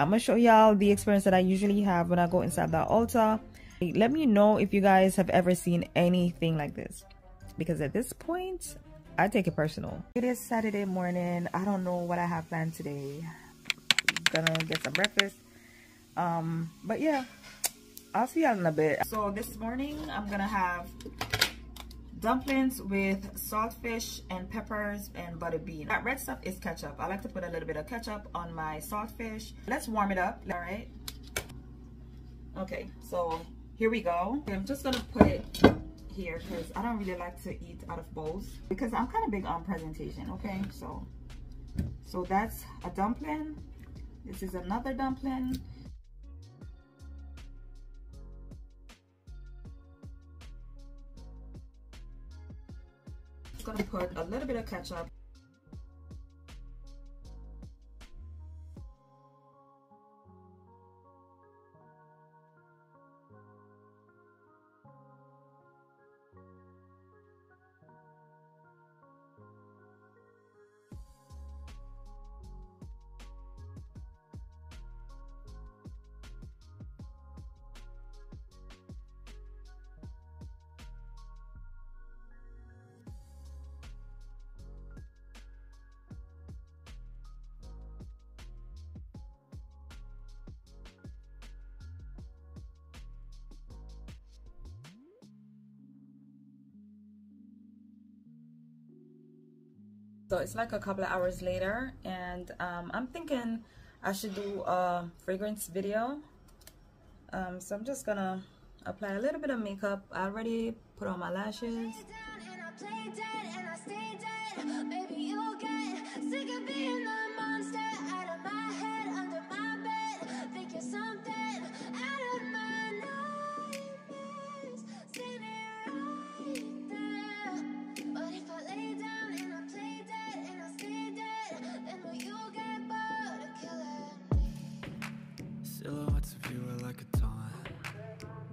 I'm gonna show y'all the experience that I usually have when I go inside the Ulta Let me know if you guys have ever seen anything like this because at this point, I take it personal. It is Saturday morning. I don't know what I have planned today. Gonna get some breakfast. Um, but yeah, I'll see y'all in a bit. So this morning, I'm gonna have dumplings with saltfish and peppers and butter bean. That red stuff is ketchup. I like to put a little bit of ketchup on my saltfish. Let's warm it up, all right? Okay, so here we go. I'm just gonna put it here because I don't really like to eat out of bowls because I'm kind of big on presentation, okay? So, so that's a dumpling. This is another dumpling. Just gonna put a little bit of ketchup so it's like a couple of hours later and um, I'm thinking I should do a fragrance video. Um, so I'm just gonna apply a little bit of makeup. I already put on my lashes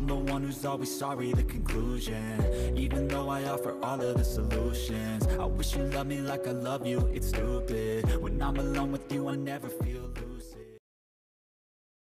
I'm the one who's always sorry, the conclusion. Even though I offer all of the solutions I wish you loved me like I love you, it's stupid. When I'm alone with you, I never feel lucid.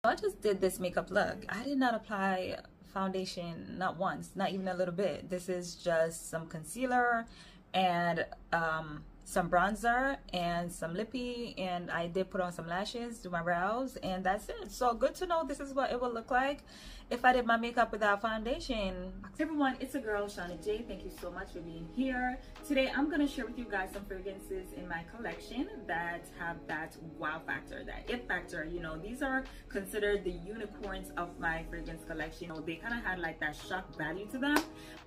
I just did this makeup look. I did not apply foundation, not once, not even a little bit. This is just some concealer and um, some bronzer and some lippy and I did put on some lashes do my brows and that's it. So good to know this is what it will look like if I did my makeup without foundation. Hey everyone it's a girl Shana J. Thank you so much for being here. Today I'm gonna share with you guys some fragrances in my collection that have that wow factor that it factor. You know these are considered the unicorns of my fragrance collection. You know, they kind of had like that shock value to them.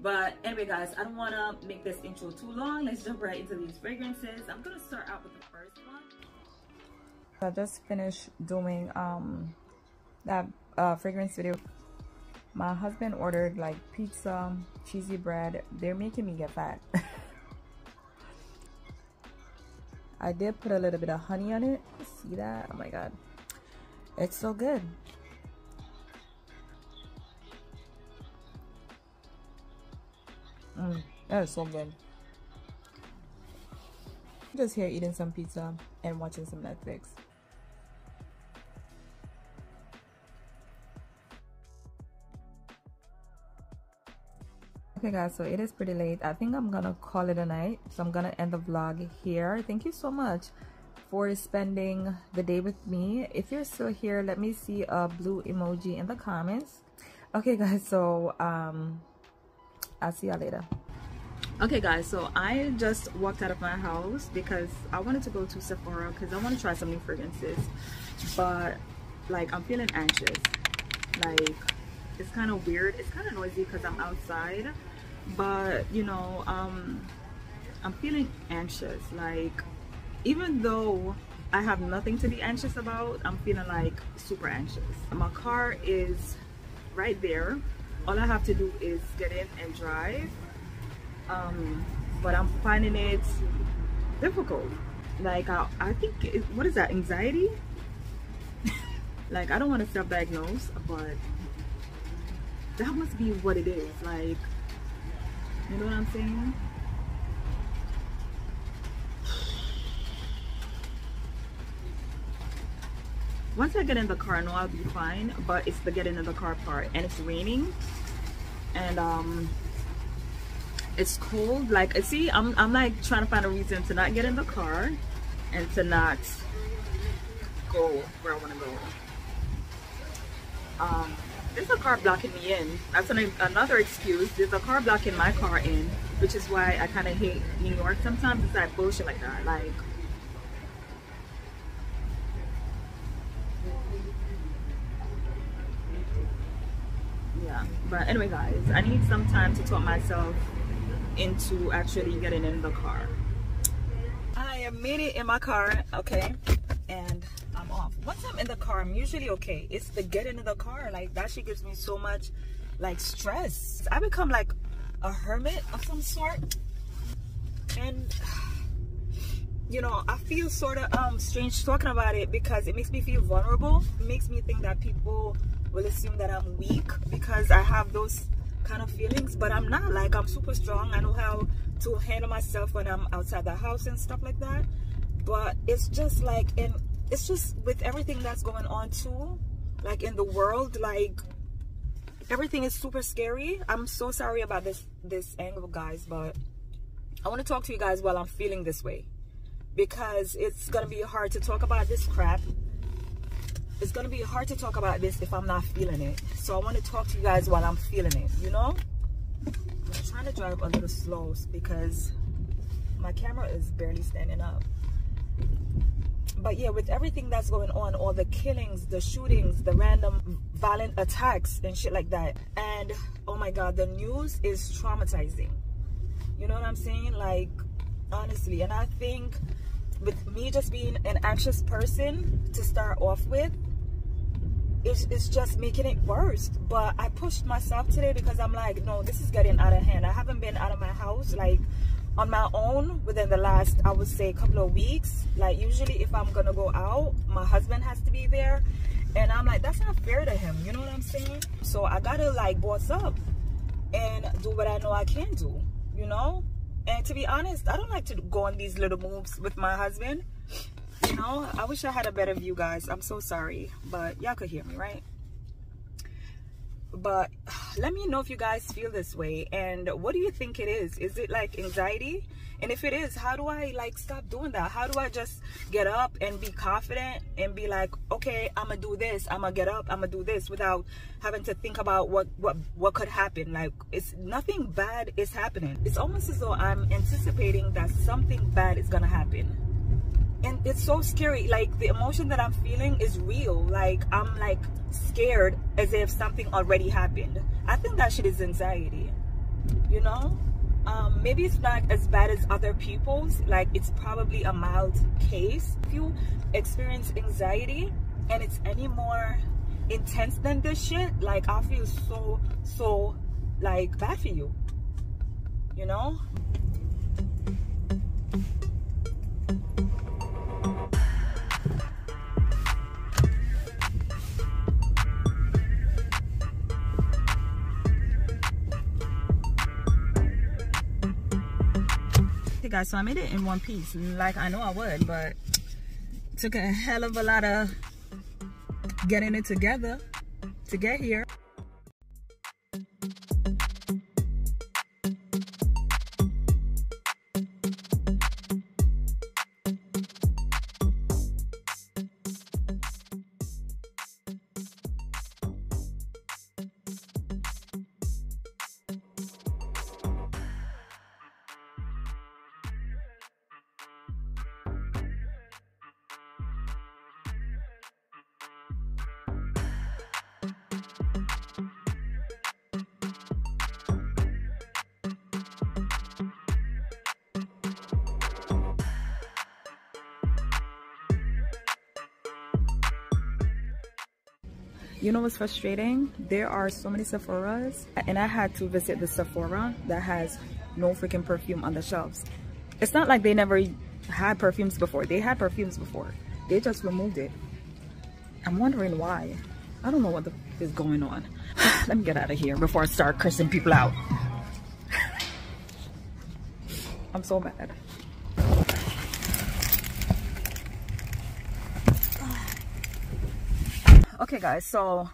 But anyway guys I don't want to make this intro too long. Let's jump right into these fragrances fragrances. I'm gonna start out with the first one. I just finished doing um that uh, fragrance video my husband ordered like pizza cheesy bread. They're making me get fat. I did put a little bit of honey on it. See that? Oh my god. It's so good. Mm, that is so good. Just here eating some pizza and watching some Netflix. Okay guys so it is pretty late. I think i'm gonna call it a night. So i'm gonna end the vlog here. Thank you so much for spending the day with me. If you're still here let me see a blue emoji in the comments. Okay guys so um i'll see y'all later. Okay guys so i just walked out of my house because i wanted to go to sephora because i want to try some new fragrances. But like i'm feeling anxious. Like it's kind of weird. It's kind of noisy because i'm outside but you know um i'm feeling anxious. Like even though i have nothing to be anxious about i'm feeling like super anxious. My car is right there. All i have to do is get in and drive. Um but i'm finding it difficult. Like i, I think it, what is that anxiety? Like i don't want to self-diagnose but that must be what it is. Like you know what I'm saying? Once I get in the car, I know I'll be fine, but it's the getting in the car part. And it's raining. And um, it's cold. Like, see, I'm, I'm like trying to find a reason to not get in the car and to not go where I want to go. Um, there's a car blocking me in. That's an, another excuse. There's a car blocking my car in, which is why I kind of hate New York sometimes. It's like bullshit like that. Like, yeah. But anyway, guys, I need some time to talk myself into actually getting in the car. I am made it in my car, okay, and. Once I'm in the car, I'm usually okay. It's the getting in the car. Like that shit gives me so much like stress. I become like a hermit of some sort. And you know, I feel sort of um strange talking about it because it makes me feel vulnerable. It makes me think that people will assume that I'm weak because I have those kind of feelings, but I'm not. Like I'm super strong. I know how to handle myself when I'm outside the house and stuff like that. But it's just like in it's just with everything that's going on too like in the world like everything is super scary. I'm so sorry about this this angle guys but i want to talk to you guys while i'm feeling this way. Because it's gonna be hard to talk about this crap. It's gonna be hard to talk about this if i'm not feeling it. So i want to talk to you guys while i'm feeling it you know? I'm trying to drive a little slow because my camera is barely standing up but yeah with everything that's going on all the killings the shootings the random violent attacks and shit like that. And oh my god the news is traumatizing. You know what i'm saying? Like honestly. And i think with me just being an anxious person to start off with it's, it's just making it worse. But i pushed myself today because i'm like no this is getting out of hand. I haven't been out of my house like on my own within the last i would say couple of weeks. Like usually if i'm gonna go out my husband has to be there. And i'm like that's not fair to him you know what i'm saying? So i gotta like boss up and do what i know i can do you know? And to be honest i don't like to go on these little moves with my husband you know? I wish i had a better view guys. I'm so sorry but y'all could hear me right but let me know if you guys feel this way and what do you think it is? Is it like anxiety? And if it is how do i like stop doing that? How do i just get up and be confident and be like okay i'm gonna do this i'm gonna get up i'm gonna do this without having to think about what what what could happen? Like it's nothing bad is happening. It's almost as though i'm anticipating that something bad is gonna happen and it's so scary. Like the emotion that i'm feeling is real. Like i'm like scared as if something already happened. I think that shit is anxiety you know? Um, maybe it's not as bad as other people's. Like it's probably a mild case. If you experience anxiety and it's any more intense than this shit like i feel so so like bad for you you know guys so i made it in one piece. Like i know i would but took a hell of a lot of getting it together to get here You know what's frustrating? There are so many Sephora's and I had to visit the Sephora that has no freaking perfume on the shelves. It's not like they never had perfumes before. They had perfumes before. They just removed it. I'm wondering why. I don't know what the is going on. Let me get out of here before I start cursing people out. I'm so mad. Okay guys so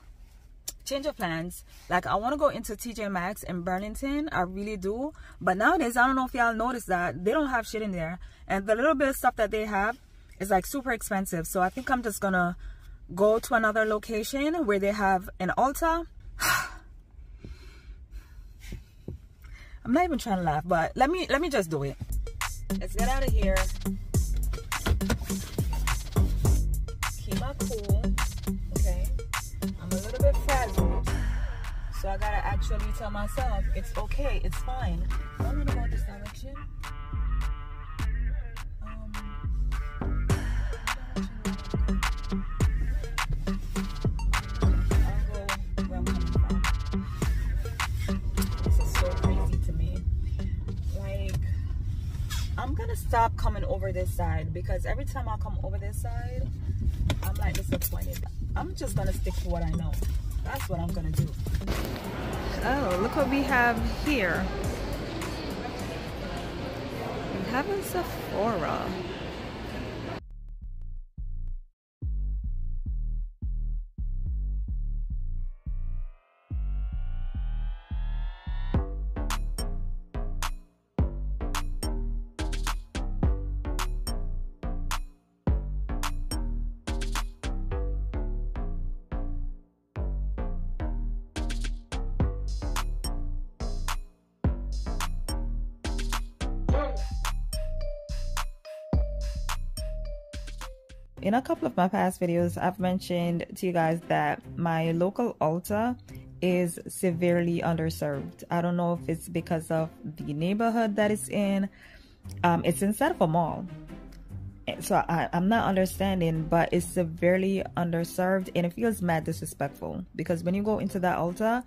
change of plans. Like i want to go into tj maxx in burlington. I really do. But nowadays i don't know if y'all noticed that they don't have shit in there. And the little bit of stuff that they have is like super expensive. So i think i'm just gonna go to another location where they have an Ulta. I'm not even trying to laugh but let me let me just do it. Let's get out of here. Keep my cool I gotta actually tell myself it's okay, it's fine. I'm gonna go this direction. Um, stop coming over this side because every time I come over this side, I'm like disappointed. I'm just gonna stick to what I know. That's what I'm gonna do. Oh, look what we have here. We have a Sephora. In a couple of my past videos i've mentioned to you guys that my local ulta is severely underserved. I don't know if it's because of the neighborhood that it's in. Um, it's inside of a mall. So I, i'm not understanding but it's severely underserved and it feels mad disrespectful because when you go into that ulta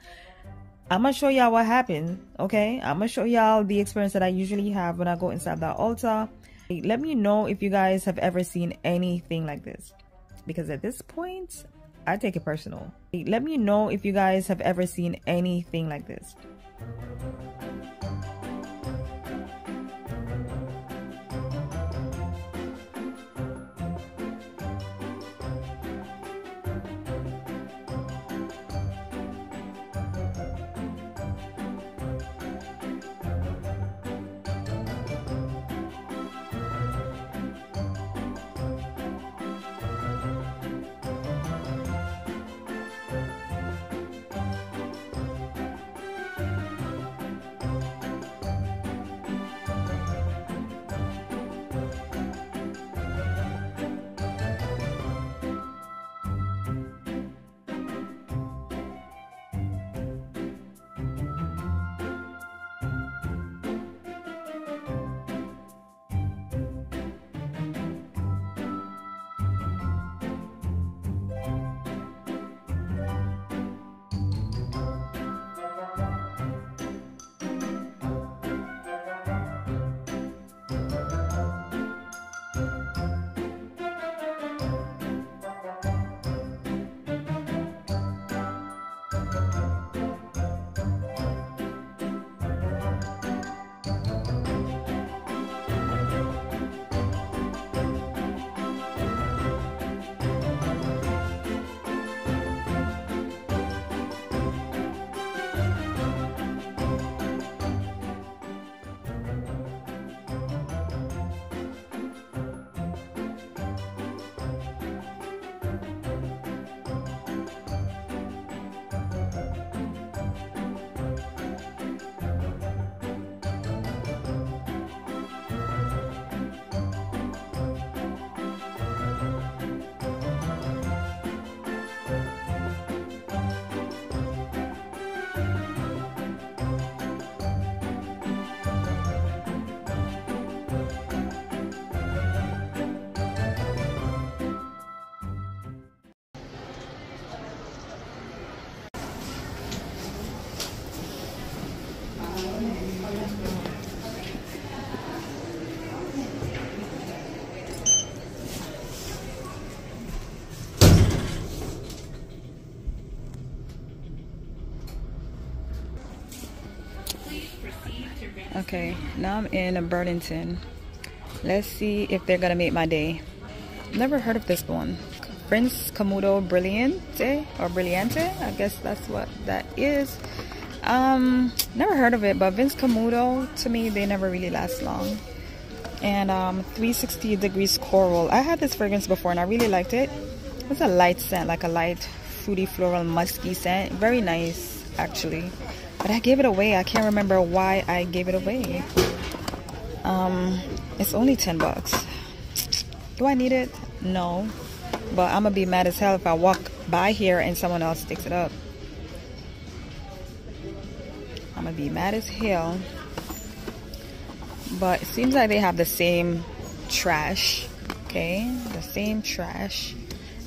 i'm gonna show y'all what happened okay? I'm gonna show y'all the experience that i usually have when i go inside that ulta let me know if you guys have ever seen anything like this because at this point I take it personal. Let me know if you guys have ever seen anything like this. Okay, now I'm in Burlington. Let's see if they're gonna make my day. Never heard of this one. Vince Camuto Brilliante or Brilliante. I guess that's what that is. Um, never heard of it, but Vince Camuto to me they never really last long. And um, 360 degrees coral. I had this fragrance before and I really liked it. It's a light scent, like a light fruity floral musky scent. Very nice actually. But I gave it away. I can't remember why I gave it away. Um, it's only 10 bucks. Do I need it? No. But I'm gonna be mad as hell if I walk by here and someone else picks it up. I'm gonna be mad as hell. But it seems like they have the same trash. Okay, the same trash.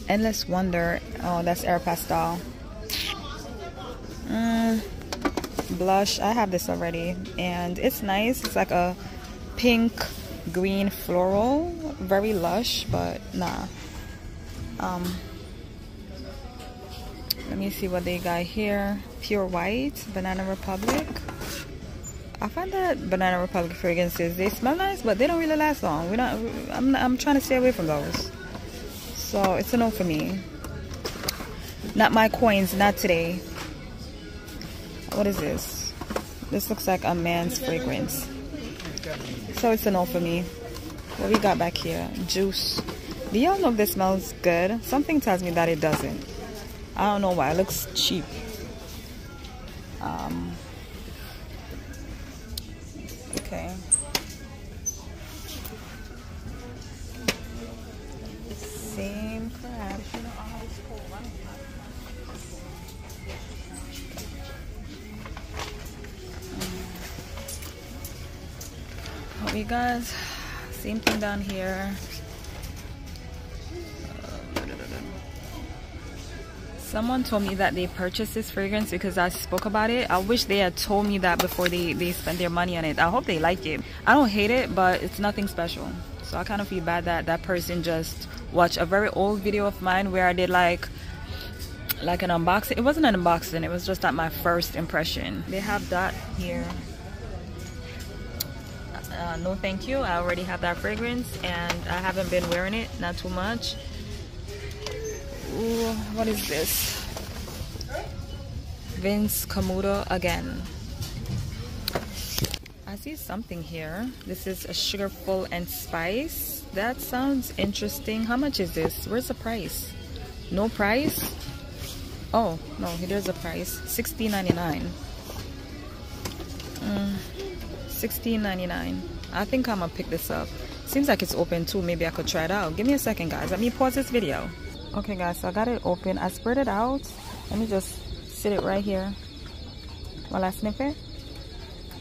Endless Wonder. Oh, that's Aeropostale. Mm, blush. I have this already, and it's nice. It's like a pink, green floral. Very lush, but nah. Um, let me see what they got here. Pure White, Banana Republic. I find that Banana Republic fragrances, they smell nice, but they don't really last long. We don't, I'm, I'm trying to stay away from those. So it's a no for me. Not my coins, not today. What is this? This looks like a man's fragrance. So it's a no for me. What we got back here? Juice. Do y'all know if this smells good? Something tells me that it doesn't. I don't know why. It looks cheap. Guys. Same thing down here. Someone told me that they purchased this fragrance because I spoke about it. I wish they had told me that before they, they spent their money on it. I hope they like it. I don't hate it, but it's nothing special. So I kind of feel bad that that person just watched a very old video of mine where I did like like an unboxing. It wasn't an unboxing. It was just like my first impression. They have that here. Uh, no thank you. I already have that fragrance and I haven't been wearing it. Not too much. Ooh, what is this? Vince Camuto again. I see something here. This is a sugarful and spice. That sounds interesting. How much is this? Where's the price? No price? Oh, no, here's a price. $16.99. Mm, $16.99. I think I'm gonna pick this up. Seems like it's open too. Maybe I could try it out. Give me a second, guys. Let me pause this video okay guys so i got it open i spread it out let me just sit it right here while i sniff it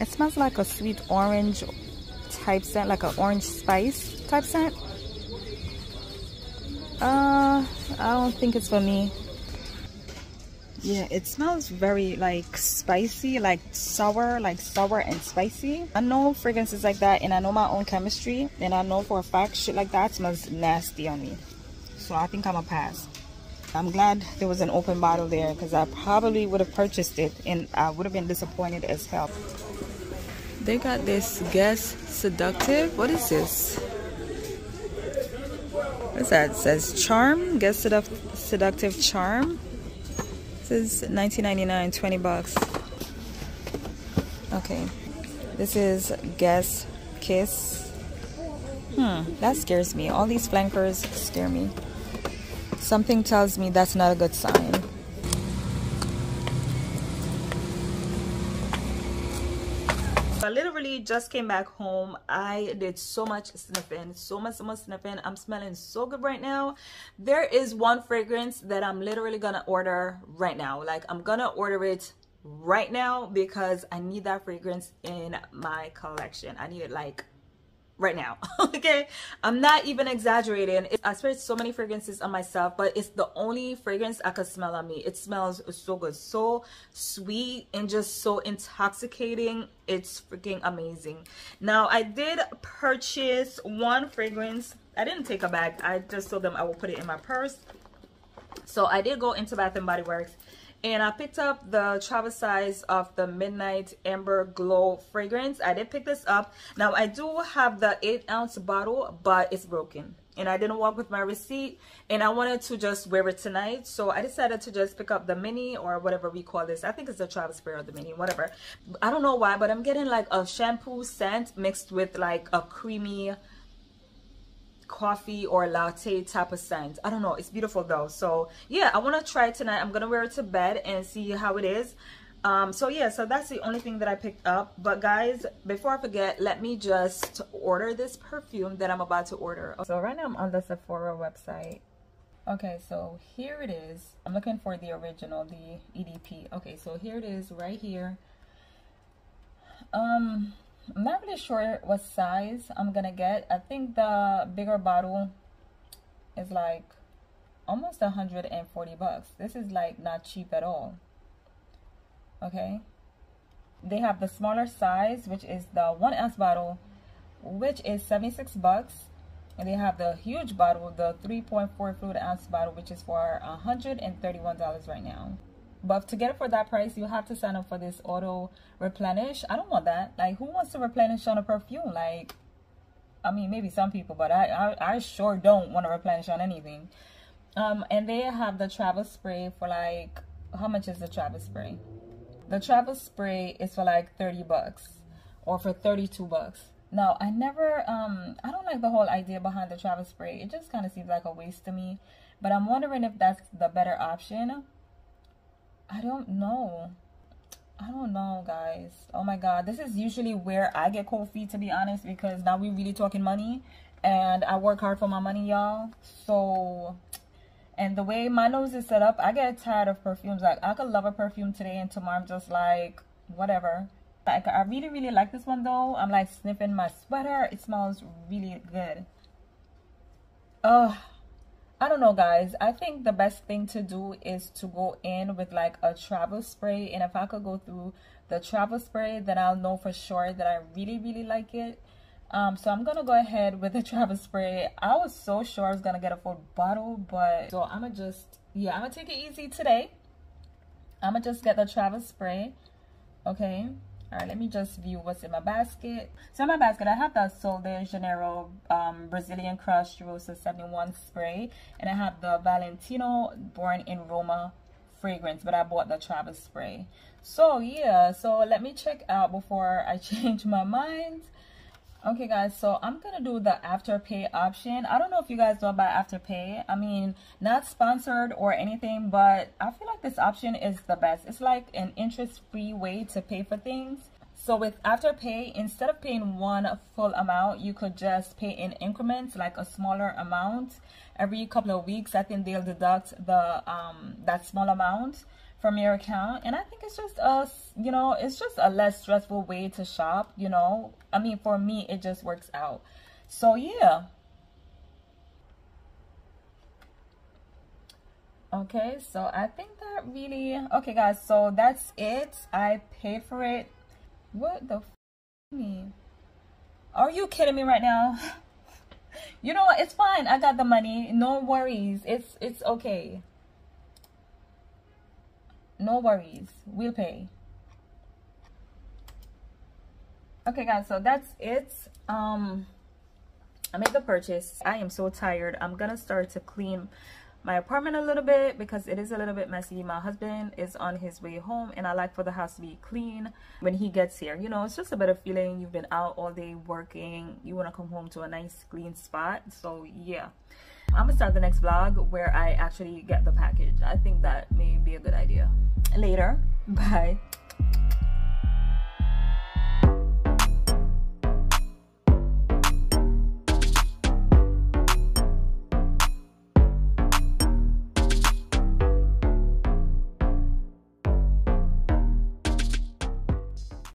it smells like a sweet orange type scent like an orange spice type scent uh i don't think it's for me yeah it smells very like spicy like sour like sour and spicy i know fragrances like that and i know my own chemistry and i know for a fact shit like that smells nasty on me so I think I'm a pass. I'm glad there was an open bottle there because I probably would have purchased it and I would have been disappointed as hell. They got this Guess Seductive. What is this? What's that? It says Charm. Guess Sedu Seductive Charm. This is 19.99, 20 bucks. Okay. This is Guess Kiss. Hmm, that scares me. All these flankers scare me. Something tells me that's not a good sign. I literally just came back home. I did so much sniffing, so much, so much sniffing. I'm smelling so good right now. There is one fragrance that I'm literally gonna order right now. Like I'm gonna order it right now because I need that fragrance in my collection. I need it like right now okay? I'm not even exaggerating. I spray so many fragrances on myself but it's the only fragrance i could smell on me. It smells so good so sweet and just so intoxicating. It's freaking amazing. Now i did purchase one fragrance. I didn't take a bag. I just told them i will put it in my purse. So i did go into bath and body works and I picked up the travel size of the Midnight Amber Glow fragrance. I did pick this up. Now I do have the 8 ounce bottle, but it's broken. And I didn't walk with my receipt and I wanted to just wear it tonight. So I decided to just pick up the mini or whatever we call this. I think it's the travel spray or the mini, whatever. I don't know why, but I'm getting like a shampoo scent mixed with like a creamy coffee or latte type of scent. I don't know. It's beautiful though. So yeah i want to try it tonight. I'm gonna wear it to bed and see how it is. Um so yeah so that's the only thing that i picked up. But guys before i forget let me just order this perfume that i'm about to order. So right now i'm on the sephora website. Okay so here it is. I'm looking for the original the edp okay so here it is right here. Um I'm not really sure what size I'm gonna get. I think the bigger bottle is like almost 140 bucks. This is like not cheap at all. Okay. They have the smaller size, which is the one ounce bottle, which is 76 bucks. And they have the huge bottle, the 3.4 fluid ounce bottle, which is for $131 right now. But to get it for that price, you have to sign up for this auto replenish. I don't want that. Like, who wants to replenish on a perfume? Like, I mean, maybe some people, but I, I, I sure don't want to replenish on anything. Um, and they have the travel spray for like, how much is the travel spray? The travel spray is for like 30 bucks or for 32 bucks. Now, I never, um, I don't like the whole idea behind the travel spray. It just kind of seems like a waste to me. But I'm wondering if that's the better option I don't know. I don't know, guys. Oh my god, this is usually where I get cold feet, to be honest, because now we're really talking money, and I work hard for my money, y'all. So, and the way my nose is set up, I get tired of perfumes. Like, I could love a perfume today, and tomorrow I'm just like, whatever. Like, I really, really like this one, though. I'm, like, sniffing my sweater. It smells really good. Oh, I don't know guys. I think the best thing to do is to go in with like a travel spray. And if I could go through the travel spray then I'll know for sure that I really really like it. Um so I'm gonna go ahead with the travel spray. I was so sure I was gonna get a full bottle but so I'm gonna just yeah I'm gonna take it easy today. I'm gonna just get the travel spray okay all right let me just view what's in my basket. So in my basket i have the sol de janeiro um, brazilian crush cheirosa 71 spray. And i have the valentino born in roma fragrance but i bought the travis spray. So yeah so let me check out before i change my mind okay guys so i'm gonna do the afterpay option. I don't know if you guys know about afterpay. I mean not sponsored or anything but i feel like this option is the best. It's like an interest-free way to pay for things. So with afterpay instead of paying one full amount you could just pay in increments like a smaller amount. Every couple of weeks i think they'll deduct the um that small amount from your account and i think it's just a you know it's just a less stressful way to shop you know? I mean for me it just works out. So yeah. Okay so i think that really okay guys so that's it. I paid for it. What the me are you kidding me right now? You know what? It's fine. I got the money. No worries. It's it's okay no worries. We'll pay. Okay guys so that's it. Um i made the purchase. I am so tired. I'm gonna start to clean my apartment a little bit because it is a little bit messy. My husband is on his way home and i like for the house to be clean when he gets here. You know it's just a better feeling. You've been out all day working. You want to come home to a nice clean spot. So yeah I'm gonna start the next vlog where I actually get the package. I think that may be a good idea. Later. Bye.